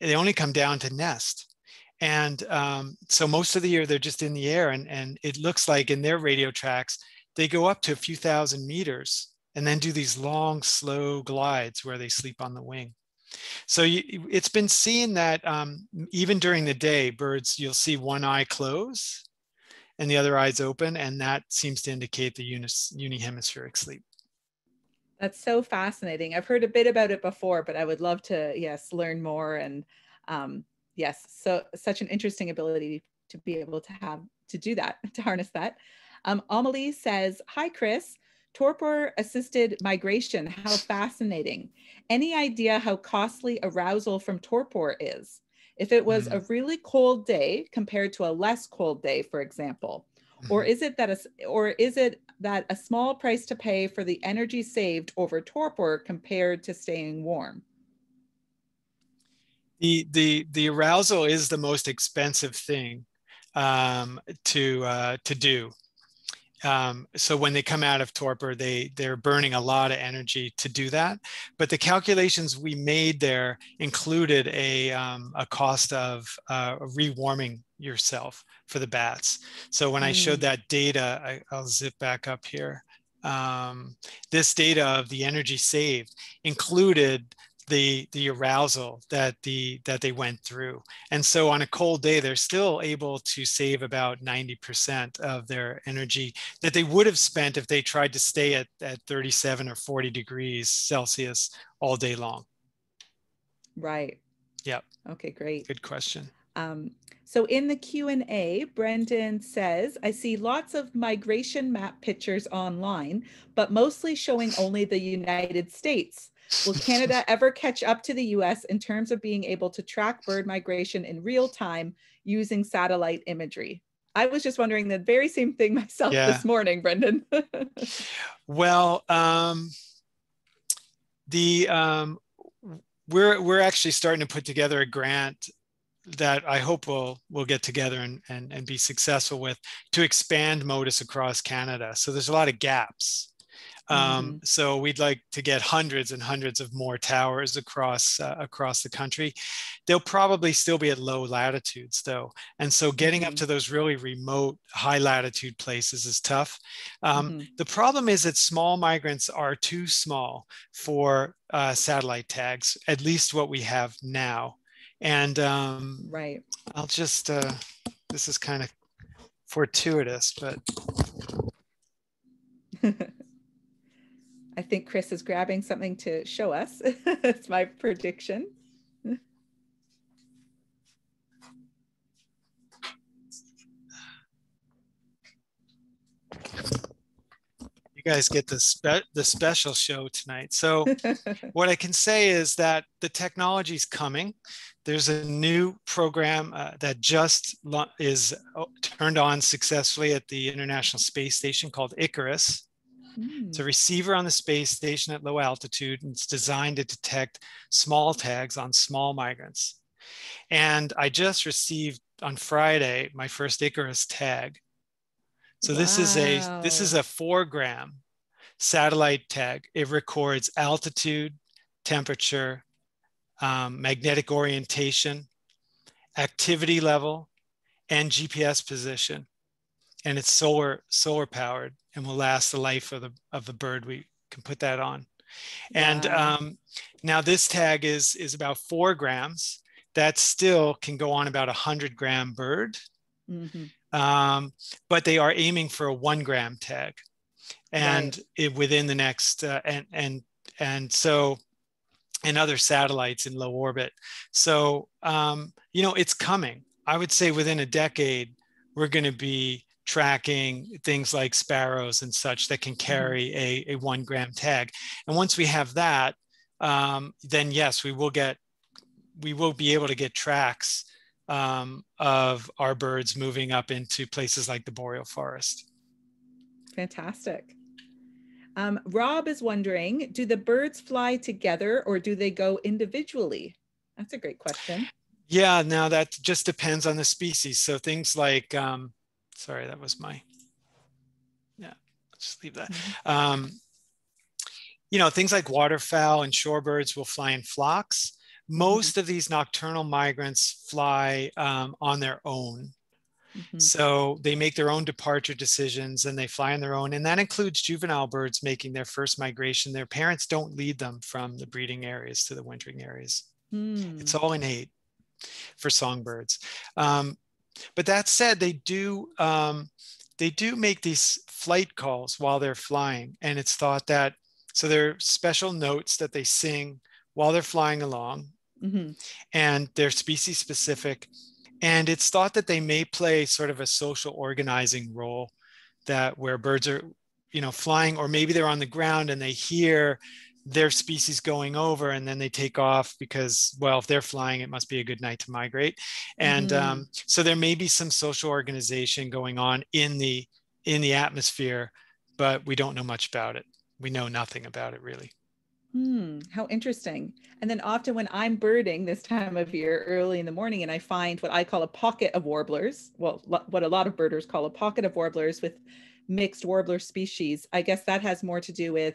Speaker 1: They only come down to nest. And um, so most of the year they're just in the air and, and it looks like in their radio tracks, they go up to a few thousand meters and then do these long, slow glides where they sleep on the wing. So you, it's been seen that um, even during the day, birds, you'll see one eye close and the other eye's open, and that seems to indicate the unis, unihemispheric sleep.
Speaker 2: That's so fascinating. I've heard a bit about it before, but I would love to, yes, learn more. And um, yes, so such an interesting ability to be able to have to do that, to harness that. Um, Amelie says, "Hi, Chris. Torpor assisted migration, how fascinating. Any idea how costly arousal from torpor is? If it was mm-hmm. a really cold day compared to a less cold day, for example, mm-hmm. or is it that a, or is it that a small price to pay for the energy saved over torpor compared to staying warm?
Speaker 1: The the the arousal is the most expensive thing um, to uh, to do um, so when they come out of torpor, they they're burning a lot of energy to do that. But the calculations we made there included a um, a cost of uh, rewarming yourself for the bats. So when mm. I showed mm. that data, I, will zip back up here. Um, this data of the energy saved included the the arousal that the that they went through. And so on a cold day they're still able to save about 90% of their energy that they would have spent if they tried to stay at, at 37 or 40 degrees celsius all day long.
Speaker 2: Right.
Speaker 1: Yep.
Speaker 2: Okay great.
Speaker 1: Good question.
Speaker 2: Um, so in the Q&A, Brendan says, I see lots of migration map pictures online, but mostly showing only the United States. Will Canada ever catch up to the US in terms of being able to track bird migration in real time using satellite imagery? I was just wondering the very same thing myself yeah. this morning, Brendan.
Speaker 1: well, um, the um, we're we're actually starting to put together a grant that I hope we'll we'll get together and, and, and be successful with to expand Motus across Canada. So there's a lot of gaps um, mm-hmm. So we'd like to get hundreds and hundreds of more towers across uh, across the country. They'll probably still be at low latitudes though, and so getting mm-hmm. up to those really remote, high latitude places is tough. Um, mm-hmm. The problem is that small migrants are too small for uh, satellite tags, at least what we have now. And um,
Speaker 2: right,
Speaker 1: I'll just uh, this is kind of fortuitous, but.
Speaker 2: I think Chris is grabbing something to show us. That's my prediction. You
Speaker 1: guys get the spe- the special show tonight. So what I can say is that the technology is coming. There's a new program uh, that just is uh, turned on successfully at the International Space Station called Icarus. It's a receiver on the space station at low altitude, and it's designed to detect small tags on small migrants. And I just received on Friday my first Icarus tag. So wow. this is a this is a four gram satellite tag. It records altitude, temperature, um, magnetic orientation, activity level, and GPS position. And it's solar solar powered and will last the life of the of the bird. We can put that on. And wow. um, now this tag is is about four grams. That still can go on about a hundred gram bird, mm-hmm. um, but they are aiming for a one gram tag, and right. it, within the next uh, and and and so and other satellites in low orbit. So um, you know it's coming. I would say within a decade we're going to be tracking things like sparrows and such that can mm-hmm. carry a, a one gram tag. And once we have that, um, then yes, we will get, we will be able to get tracks um, of our birds moving up into places like the boreal forest.
Speaker 2: Fantastic. Um, Rob is wondering, do the birds fly together or do they go individually? That's a great question.
Speaker 1: Yeah, now that just depends on the species. So things like um, Sorry, that was my, yeah, just leave that. Mm-hmm. Um, you know, things like waterfowl and shorebirds will fly in flocks. Most mm-hmm. of these nocturnal migrants fly um, on their own. Mm-hmm. So they make their own departure decisions and they fly on their own. And that includes juvenile birds making their first migration. Their parents don't lead them from the breeding areas to the wintering areas. Mm. It's all innate for songbirds. Um, but that said, they do um, they do make these flight calls while they're flying, and it's thought that so there are special notes that they sing while they're flying along, mm-hmm. and they're species specific, and it's thought that they may play sort of a social organizing role that where birds are you know flying or maybe they're on the ground and they hear their species going over and then they take off because well if they're flying it must be a good night to migrate and mm-hmm. um, so there may be some social organization going on in the in the atmosphere but we don't know much about it we know nothing about it really
Speaker 2: Hmm, how interesting. And then often when I'm birding this time of year early in the morning and I find what I call a pocket of warblers, well, what a lot of birders call a pocket of warblers with mixed warbler species, I guess that has more to do with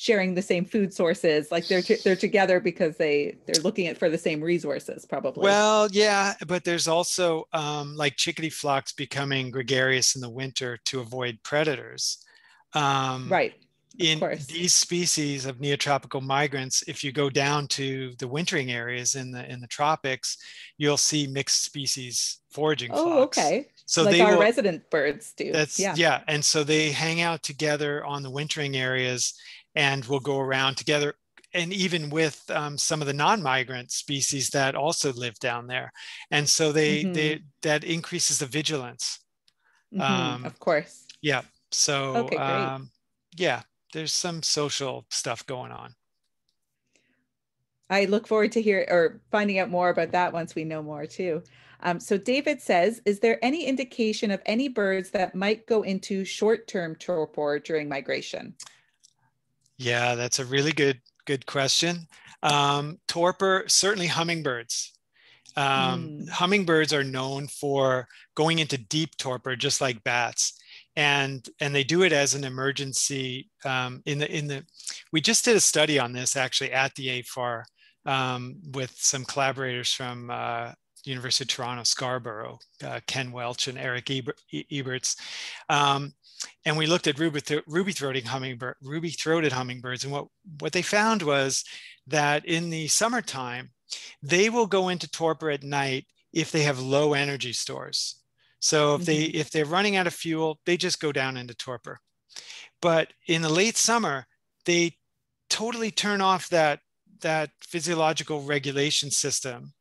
Speaker 2: sharing the same food sources like they're they're together because they they're looking at for the same resources probably
Speaker 1: well yeah but there's also um, like chickadee flocks becoming gregarious in the winter to avoid predators
Speaker 2: um, right
Speaker 1: in these species of neotropical migrants if you go down to the wintering areas in the in the tropics you'll see mixed species foraging
Speaker 2: oh
Speaker 1: flocks.
Speaker 2: okay so like our will, resident birds do
Speaker 1: that's yeah. yeah and so they hang out together on the wintering areas and we'll go around together and even with um, some of the non-migrant species that also live down there. And so they mm-hmm. they that increases the vigilance.
Speaker 2: Mm-hmm. um, of course.
Speaker 1: yeah. So okay, um, yeah there's some social stuff going on.
Speaker 2: I look forward to hear or finding out more about that once we know more too. Um, so david says is there any indication of any birds that might go into short-term torpor during migration
Speaker 1: yeah, that's a really good good question. Um, torpor, certainly hummingbirds. Um, mm. Hummingbirds are known for going into deep torpor, just like bats, and and they do it as an emergency. Um, in the in the, we just did a study on this actually at the AFAR um, with some collaborators from uh, University of Toronto, Scarborough, uh, Ken Welch and Eric Eber, Eberts. Um, and we looked at ruby, th- ruby throated hummingbird, ruby throated hummingbirds, and what what they found was that in the summertime, they will go into torpor at night if they have low energy stores. So if they mm-hmm. if they're running out of fuel, they just go down into torpor. But in the late summer, they totally turn off that that physiological regulation system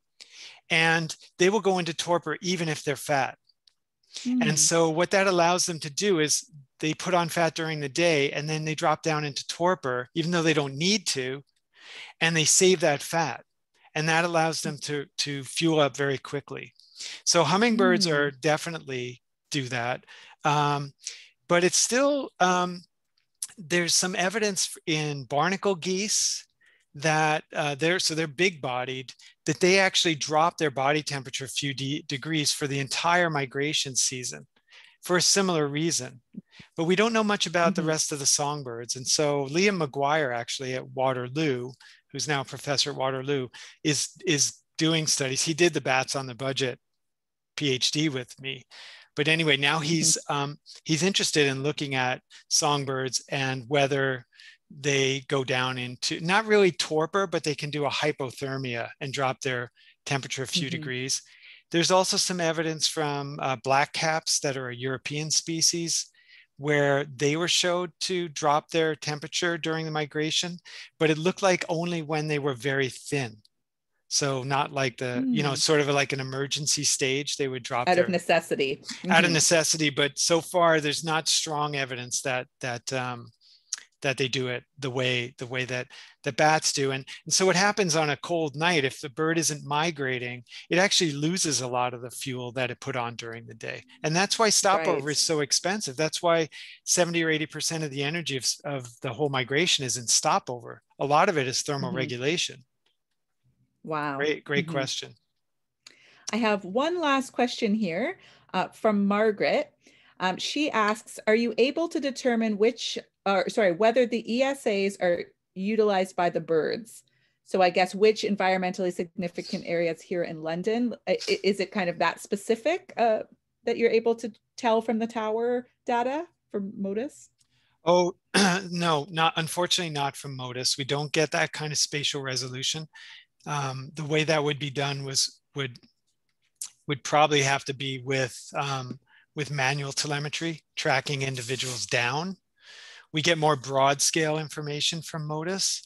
Speaker 1: and they will go into torpor even if they're fat Mm. And hmm. so what that allows them to do is they put on fat during the day and then they drop down into torpor, even though they don't need to, and they save that fat. And that allows them to, to fuel up very quickly. So hummingbirds mm. are definitely do that. Um, but it's still, um, there's some evidence in barnacle geese that uh, they're so they're big bodied that they actually drop their body temperature a few de- degrees for the entire migration season for a similar reason but we don't know much about mm-hmm. the rest of the songbirds and so liam mcguire actually at waterloo who's now a professor at waterloo is is doing studies he did the bats on the budget phd with me but anyway now mm-hmm. he's mm-hmm. um, he's interested in looking at songbirds and whether they go down into not really torpor, but they can do a hypothermia and drop their temperature a few mm-hmm. degrees. There's also some evidence from uh, black caps that are a European species where they were showed to drop their temperature during the migration, but it looked like only when they were very thin. So not like the, mm. you know, hmm. sort of like an emergency stage, they would drop
Speaker 2: out
Speaker 1: their,
Speaker 2: of necessity.
Speaker 1: Mm-hmm. Out of mm-hmm. necessity, but so far there's not strong evidence that that um, that they do it the way the way that the bats do. And, and so what happens on a cold night if the bird isn't migrating it actually loses a lot of the fuel that it put on during the day. And that's why stopover right. is so expensive. That's why 70 or 80 percent of the energy of, of the whole migration is in stopover. A lot of it is thermal mm-hmm. regulation.
Speaker 2: Wow.
Speaker 1: Great great mm-hmm. question.
Speaker 2: I have one last question here uh, from margaret. Um, she asks, are you able to determine which or sorry, whether the ESAs are utilized by the birds. So I guess which environmentally significant areas here in London, is it kind of that specific uh, that you're able to tell from the tower data from Motus?
Speaker 1: Oh, no, not unfortunately not from Motus. We don't get that kind of spatial resolution. Um, the way that would be done was would would probably have to be with um, with manual telemetry, tracking individuals down we get more broad scale information from Motus,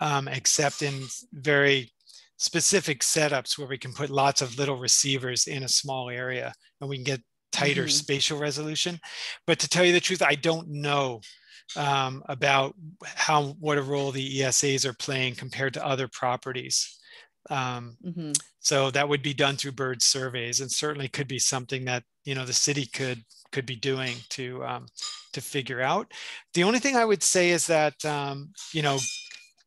Speaker 1: um, except in very specific setups where we can put lots of little receivers in a small area and we can get tighter mm-hmm. spatial resolution. But to tell you the truth, I don't know um, about how what a role the ESAs are playing compared to other properties. Um, mm-hmm. So that would be done through bird surveys, and certainly could be something that you know the city could could be doing to um, to figure out. The only thing I would say is that um, you know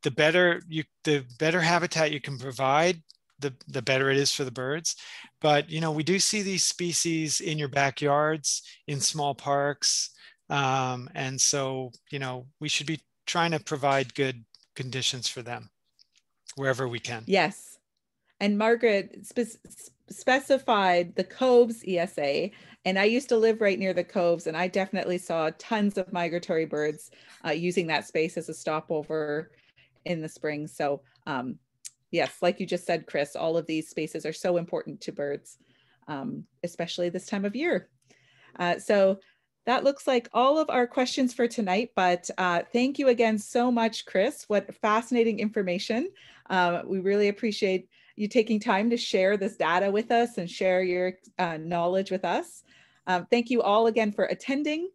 Speaker 1: the better you the better habitat you can provide, the the better it is for the birds. But you know we do see these species in your backyards, in small parks, um, and so you know we should be trying to provide good conditions for them wherever we can.
Speaker 2: Yes. And Margaret spe- specified the Coves ESA. And I used to live right near the Coves, and I definitely saw tons of migratory birds uh, using that space as a stopover in the spring. So, um, yes, like you just said, Chris, all of these spaces are so important to birds, um, especially this time of year. Uh, so, that looks like all of our questions for tonight, but uh, thank you again so much, Chris. What fascinating information. Uh, we really appreciate you taking time to share this data with us and share your uh, knowledge with us. Um, thank you all again for attending.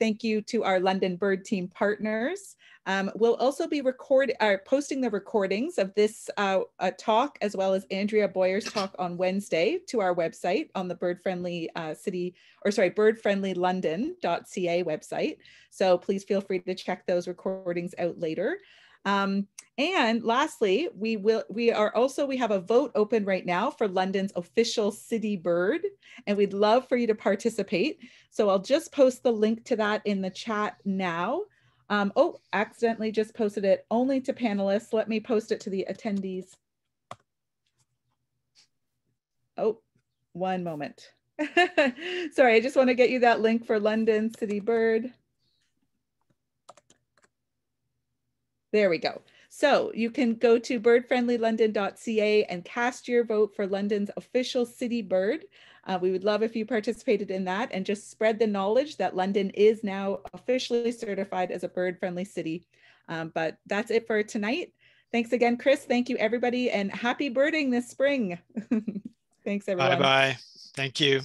Speaker 2: Thank you to our London Bird Team partners. Um, we'll also be record, uh, posting the recordings of this uh, uh, talk as well as Andrea Boyer's talk on Wednesday to our website on the bird friendly uh, city or sorry, birdfriendlylondon.ca website. So please feel free to check those recordings out later. Um, and lastly, we will we are also we have a vote open right now for London's official city bird, and we'd love for you to participate. So I'll just post the link to that in the chat now. Um, oh, accidentally just posted it only to panelists. Let me post it to the attendees. Oh, one moment. Sorry, I just want to get you that link for London City Bird. There we go. So you can go to birdfriendlylondon.ca and cast your vote for London's official city bird. Uh, we would love if you participated in that and just spread the knowledge that London is now officially certified as a bird friendly city. Um, but that's it for tonight. Thanks again, Chris. Thank you, everybody, and happy birding this spring. Thanks, everyone.
Speaker 1: Bye bye. Thank you.